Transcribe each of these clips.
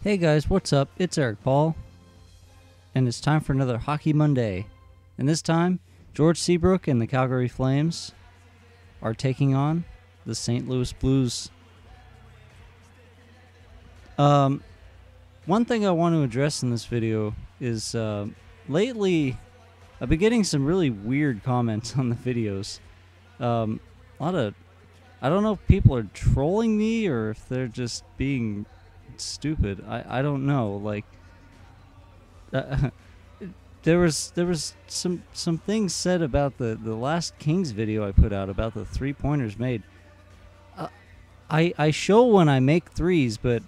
Hey guys, what's up? It's Erik Paul, and it's time for another Hockey Monday. And this time, George Seabrook and the Calgary Flames are taking on the St. Louis Blues. Um, one thing I want to address in this video is uh, lately I've been getting some really weird comments on the videos. Um, a lot of I don't know if people are trolling me or if they're just being stupid. I, I don't know. Like uh, there was there was some some things said about the the last Kings video I put out about the three pointers made. Uh, I I show when I make threes, but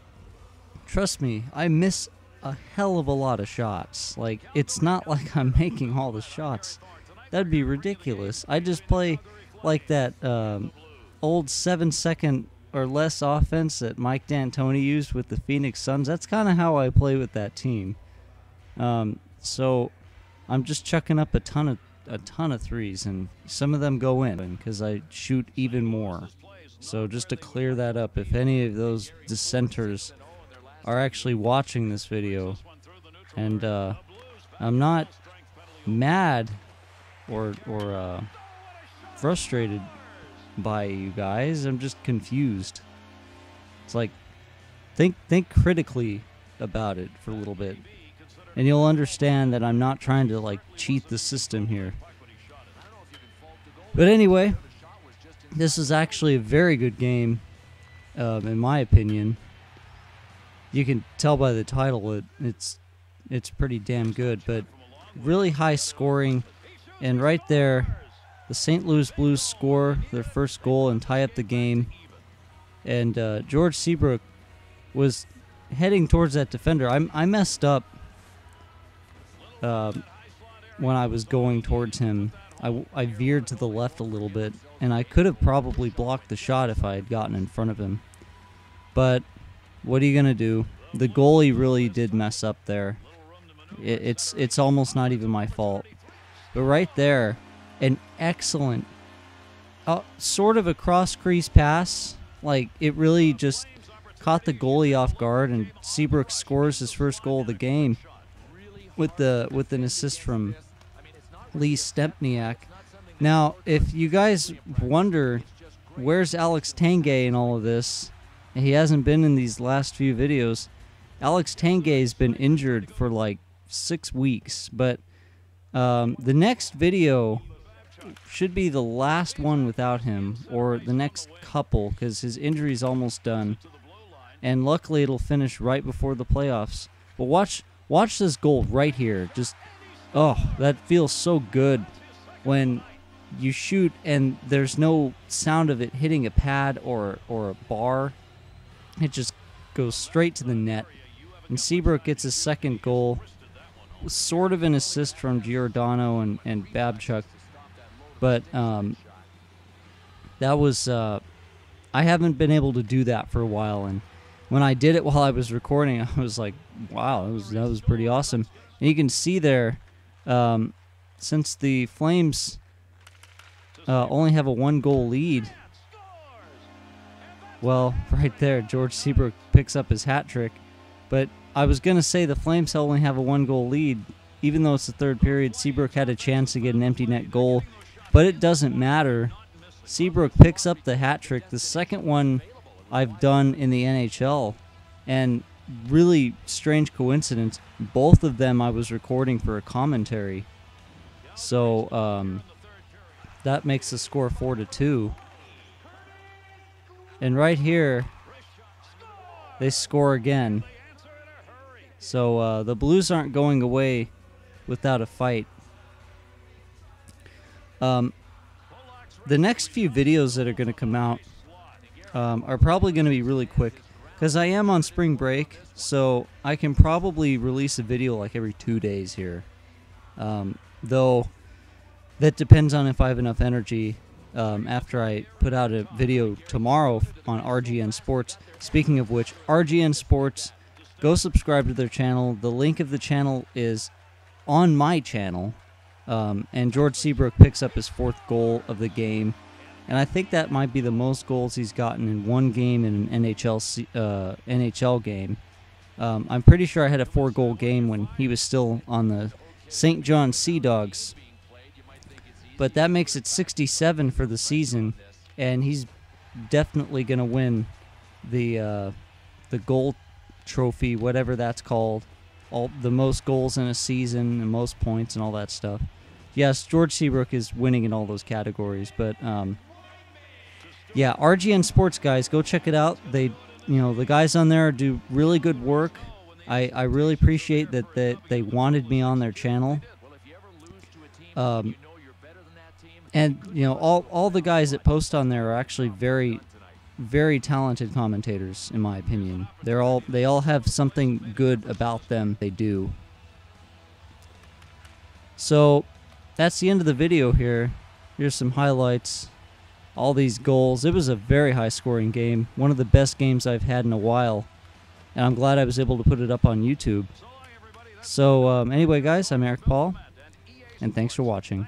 trust me, I miss a hell of a lot of shots. Like it's not like I'm making all the shots. That'd be ridiculous. I just play like that um, old seven second or less offense that Mike D'Antoni used with the Phoenix Suns. That's kind of how I play with that team. Um, so I'm just chucking up a ton of a ton of threes, and some of them go in because I shoot even more. So just to clear that up, if any of those dissenters are actually watching this video, and uh, I'm not mad or or uh, frustrated by you guys. I'm just confused. It's like think think critically about it for a little bit. And you'll understand that I'm not trying to like cheat the system here. But anyway, this is actually a very good game, um, in my opinion. You can tell by the title it, it's it's pretty damn good, but really high scoring, and right there, the St. Louis Blues score their first goal and tie up the game. And uh, George Seabrook was heading towards that defender. I, I messed up um, when I was going towards him. I, I veered to the left a little bit, and I could have probably blocked the shot if I had gotten in front of him. But what are you gonna do? The goalie really did mess up there. It, it's it's almost not even my fault. But right there, an excellent, uh, sort of a cross crease pass. Like it really just caught the goalie off guard, and Seabrook scores his first goal of the game with the with an assist from Lee Stempniak. Now, if you guys wonder where's Alex Tanguay in all of this, he hasn't been in these last few videos. Alex Tanguay's been injured for like six weeks, but um, the next video should be the last one without him, or the next couple, because his injury is almost done. And luckily, it'll finish right before the playoffs. But watch, watch this goal right here. Just, oh, that feels so good when you shoot and there's no sound of it hitting a pad or or a bar. It just goes straight to the net. And Seabrook gets his second goal, sort of an assist from Giordano and, and Babchuk but um, that was uh, I haven't been able to do that for a while, and when I did it while I was recording, I was like, wow, that was that was pretty awesome. And you can see there, um, since the Flames uh, only have a one goal lead. Well, right there, George Seabrook picks up his hat trick. But I was going to say the Flames only have a one goal lead. Even though it's the third period, Seabrook had a chance to get an empty net goal but it doesn't matter. Seabrook picks up the hat trick, the second one I've done in the NHL. And really strange coincidence, both of them I was recording for a commentary. So um, that makes the score 4 to 2. And right here, they score again. So uh, the Blues aren't going away without a fight. Um, the next few videos that are going to come out um, are probably going to be really quick because I am on spring break, so I can probably release a video like every two days here. Um, though that depends on if I have enough energy um, after I put out a video tomorrow on RGN Sports. Speaking of which, RGN Sports, go subscribe to their channel. The link of the channel is on my channel. Um, and George Seabrook picks up his fourth goal of the game. And I think that might be the most goals he's gotten in one game in an NHL uh, NHL game. Um, I'm pretty sure I had a four goal game when he was still on the St. John Sea Dogs. But that makes it 67 for the season, and he's definitely going to win the uh, the goal trophy, whatever that's called. All the most goals in a season and most points and all that stuff. Yes, George Seabrook is winning in all those categories, but um, yeah, RGN Sports guys, go check it out. They, you know, the guys on there do really good work. I, I really appreciate that, that they wanted me on their channel. Um, and you know, all all the guys that post on there are actually very, very talented commentators, in my opinion. They're all they all have something good about them. They do. So, that's the end of the video here. Here's some highlights. All these goals. It was a very high scoring game. One of the best games I've had in a while. And I'm glad I was able to put it up on YouTube. So, um, anyway, guys, I'm Erik Paul. And thanks for watching.